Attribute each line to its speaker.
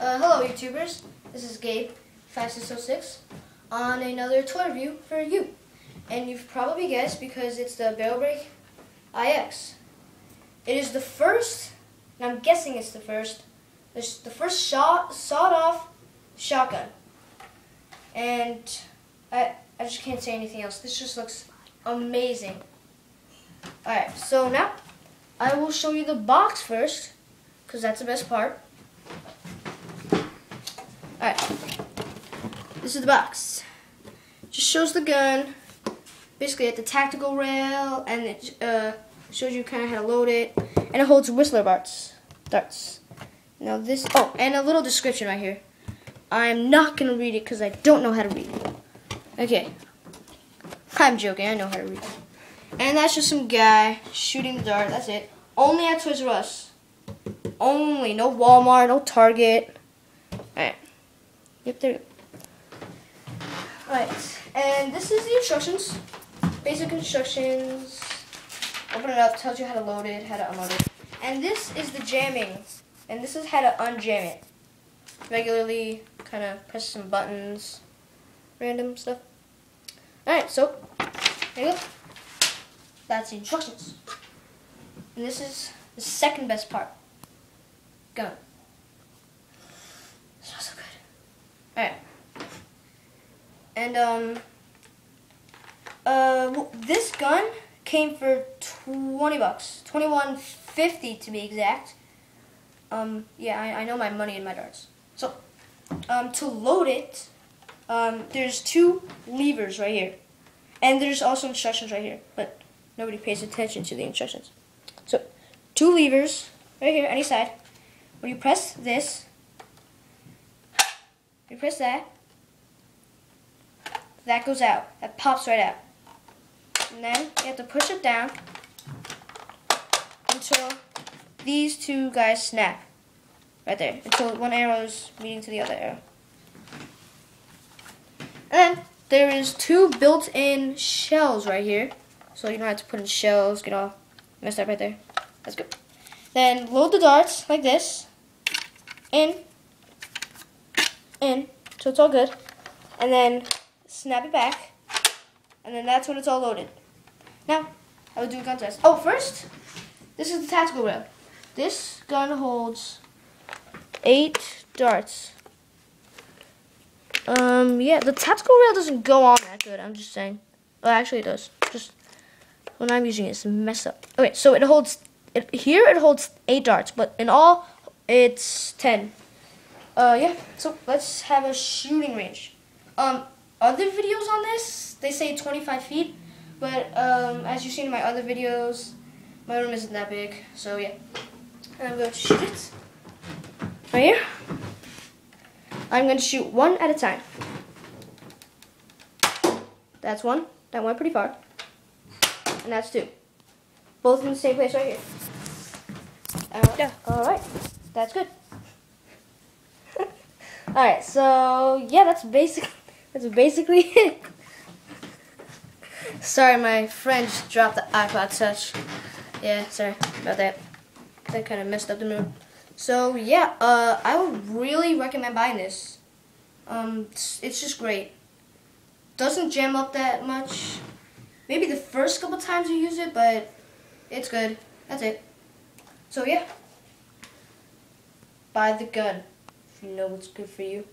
Speaker 1: Uh, hello YouTubers, this is Gabe, Fastest06, on another toy review for you. And you've probably guessed because it's the Barrel Break IX. It is the first, and I'm guessing it's the first, the first shot, sawed-off shotgun. And I, I just can't say anything else. This just looks amazing. Alright, so now I will show you the box first, because that's the best part. Alright, this is the box. Just shows the gun, basically at the tactical rail, and it uh, shows you kind of how to load it, and it holds Whistler darts. darts. Now this, oh, and a little description right here. I'm not going to read it because I don't know how to read. Okay. I'm joking, I know how to read. And that's just some guy shooting the dart, that's it. Only at Toys R Us. Only, no Walmart, no Target. Alright. Yep, there you go. Alright, and this is the instructions. Basic instructions. Open it up, tells you how to load it, how to unload it. And this is the jamming. And this is how to unjam it. Regularly, kind of press some buttons, random stuff. Alright, so, there you go. That's the instructions. And this is the second best part. Gun. Smells so good. Alright. And, um, uh, this gun came for 20 bucks. 21.50 to be exact. Um, yeah, I, I know my money and my darts. So, um, to load it, um, there's two levers right here. And there's also instructions right here, but nobody pays attention to the instructions. So, two levers right here, any side. When you press this, you press that, that goes out. That pops right out. And then you have to push it down until these two guys snap. Right there. Until one arrow is meeting to the other arrow. And then there is two built-in shells right here. So you don't have to put in shells, get all messed up right there. That's good. Then load the darts like this. In. In. So it's all good. And then snap it back. And then that's when it's all loaded. Now, I will do a gun test. Oh, first, this is the tactical rail. This gun holds eight darts. Um, yeah, the tactical rail doesn't go on that good, I'm just saying. Well, actually it does. Just, when I'm using it, it's messed up. Okay, so it holds, it, here it holds eight darts, but in all, it's ten. Uh, yeah, so let's have a shooting range. Um, other videos on this, they say 25 feet, but um, as you've seen in my other videos, my room isn't that big, so yeah. And I'm going to shoot it. Right here. I'm going to shoot one at a time. That's one. That went pretty far. And that's two. Both in the same place right here. Uh, yeah. Alright. That's good. Alright, so yeah, that's basically that's basically it. sorry, my friend just dropped the iPod Touch. Yeah, sorry about that. That kind of messed up the mood. So yeah, uh, I would really recommend buying this. Um, it's, it's just great. Doesn't jam up that much. Maybe the first couple times you use it, but it's good. That's it. So yeah, buy the gun if you know what's good for you.